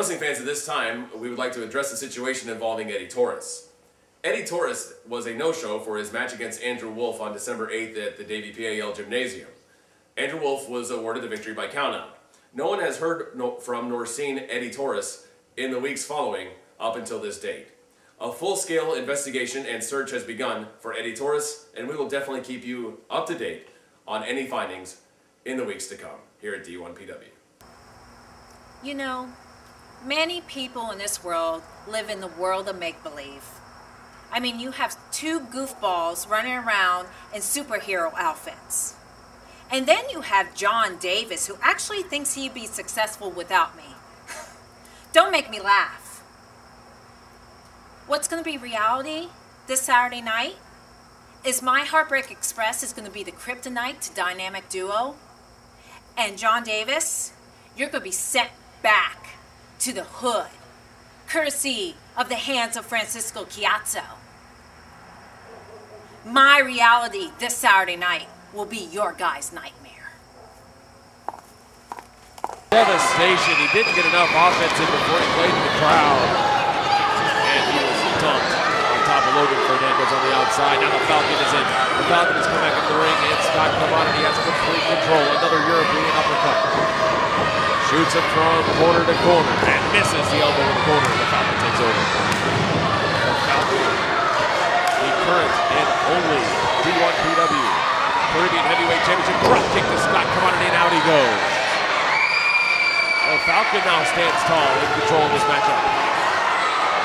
Wrestling fans, at this time, we would like to address the situation involving Eddie Torres. Eddie Torres was a no-show for his match against Andrew Wolf on December 8th at the Davie PAL Gymnasium. Andrew Wolf was awarded the victory by countout. No one has heard from nor seen Eddie Torres in the weeks following up until this date. A full-scale investigation and search has begun for Eddie Torres, and we will definitely keep you up to date on any findings in the weeks to come here at D1PW. You know, many people in this world live in the world of make-believe. I mean, you have two goofballs running around in superhero outfits. And then you have John Davis, who actually thinks he'd be successful without me. Don't make me laugh. What's going to be reality this Saturday night is my Heartbreak Express is going to be the kryptonite to dynamic duo. And John Davis, you're going to be sent back to the hood, courtesy of the hands of Francisco Chiazzo. My reality this Saturday night will be your guy's nightmare. Devastation. He didn't get enough offense in before he played in the crowd. And he was dumped on top of Logan Fernandez on the outside. Now the Falcon is in. The Falcon is coming back in the ring, and Scott Commodity has complete control. Another European uppercut. Shoots him from corner to corner and misses the elbow in the corner. The Falcon takes over. The current and only D1PW Caribbean Heavyweight Championship drop kick to Scott Commodity, and out he goes. The Falcon now stands tall in control of this matchup.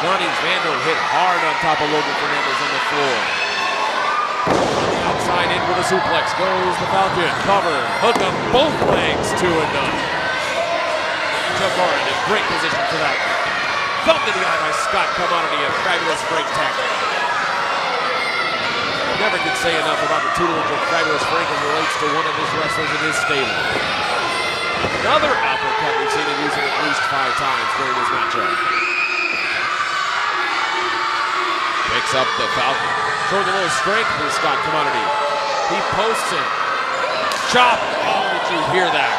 Johnny Vandal hit hard on top of Logan Fernandez on the floor. On outside in with a suplex goes the Falcon. Cover, hook up both legs, two and none. Jabbar in a great position for that. Thumb to the eye by Scott Commodity, a fabulous break tackle. Never could say enough about the tutelage of Fabulous Frank as relates to one of his wrestlers in his stable. Another uppercut we've seen him using at least five times during this matchup. Picks up the Falcon. Showing a little strength for Scott Commodity. He posts it. Chop. Oh, did you hear that?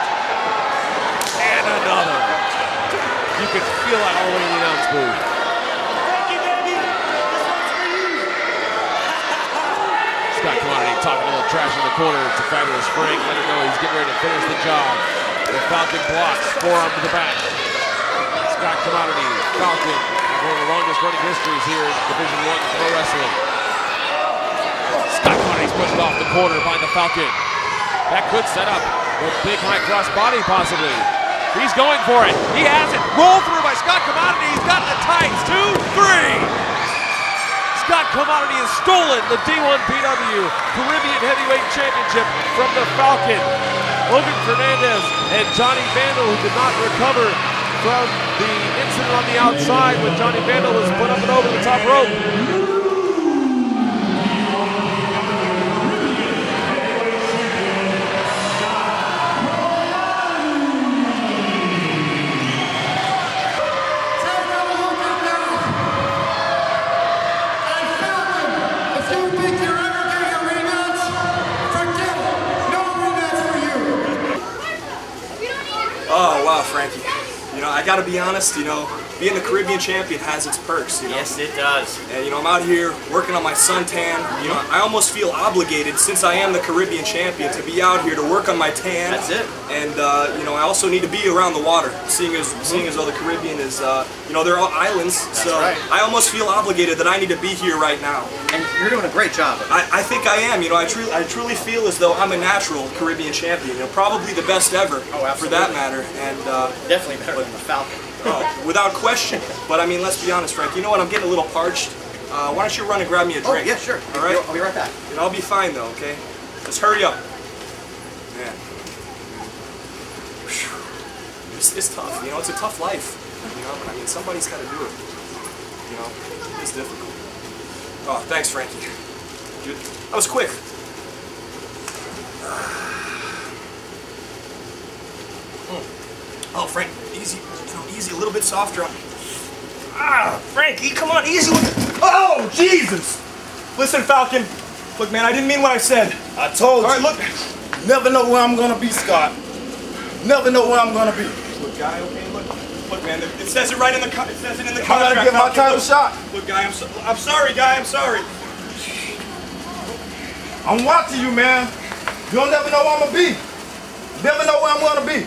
And another. You can feel that all the way in the announce booth. Scott Commodity talking a little trash in the corner to Fabulous Frank, Let him know he's getting ready to finish the job. The Falcon blocks, forearm to the back. Scott Commodity, Falcon, have one of the longest running histories here in Division One Pro Wrestling. Scott Commodity's pushed off the corner by the Falcon. That could set up the big high cross body possibly. He's going for it. He has it. Roll through by Scott Commodity. He's got the tights. Two, three. Scott Commodity has stolen the D1PW Caribbean Heavyweight Championship from the Falcon. Logan Fernandez and Johnny Vandal, who did not recover from the incident on the outside when Johnny Vandal was put up and over the top rope. I gotta be honest, you know, being the Caribbean champion has its perks, you know. Yes, it does. And, you know, I'm out here working on my suntan. You know, I almost feel obligated, since I am the Caribbean champion, to be out here to work on my tan. That's it. And, uh, you know, I also need to be around the water, seeing as, seeing as though the Caribbean is, uh, you know, they're all islands. so right. I almost feel obligated that I need to be here right now. And you're doing a great job. I, I think I am. You know, I truly, I truly feel as though I'm a natural Caribbean champion. You know, probably the best ever, Oh, for that matter. And uh, Definitely better than the Falcon. Oh, without question. But I mean, let's be honest, Frank. You know what? I'm getting a little parched. Uh, why don't you run and grab me a drink? Oh, drink? yeah, sure. All right. I'll be right back. And I'll be fine though. Okay. Just hurry up. Man. Whew. It's, it's tough. You know, it's a tough life. You know, but I mean, somebody's got to do it. You know, it's difficult. Oh, thanks, Frankie. That was quick. Oh, Frank, easy, you know, easy, a little bit softer. Ah, Frankie, come on, easy. Oh, Jesus! Listen, Falcon. Look, man, I didn't mean what I said. I told All right, you. look. Never know where I'm gonna be, Scott. Never know where I'm gonna be. Look, guy, okay, look. Look, man, it says it right in the it says it in the I contract. gotta get my title Look, shot. Look, guy, I'm so, I'm sorry, guy, I'm sorry. I'm watching you, man. You don't never know where I'm gonna be. Never know where I'm gonna be.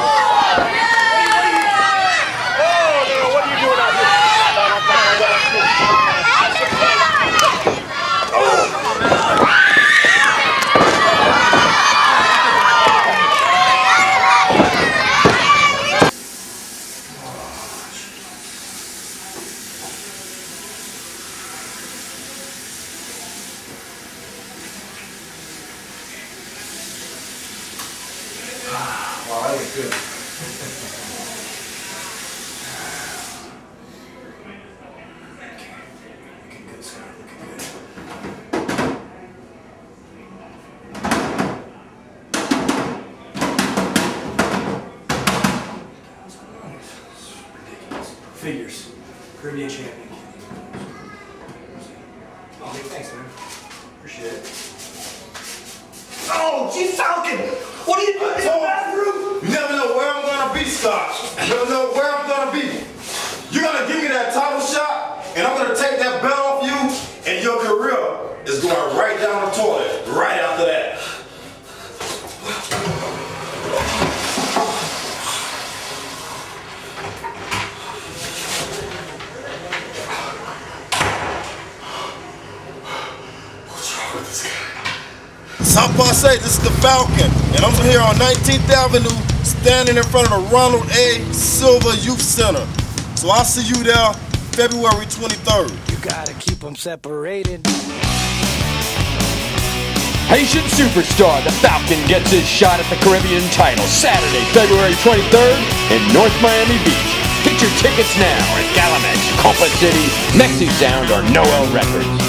Wow, that was good. Figures. Caribbean champion. Oh, hey, thanks, man. Appreciate it. Oh, G Falcon! What are you doing in the bathroom? You never know where I'm gonna be, Scott. You never know where I'm gonna be. You're gonna give me that title shot, and I'm gonna take that belt off you, and your career is going right down the toilet right after that. What's wrong with this guy? South Passe, this is the Falcon, and I'm here on 19th Avenue, standing in front of the Ronald A. Silver Youth Center. So I'll see you there February 23rd. You gotta keep them separated. Haitian superstar, the Falcon gets his shot at the Caribbean title Saturday, February 23rd in North Miami Beach. Get your tickets now at Galamex, Compa City, Mexi Sound, or Noel Records.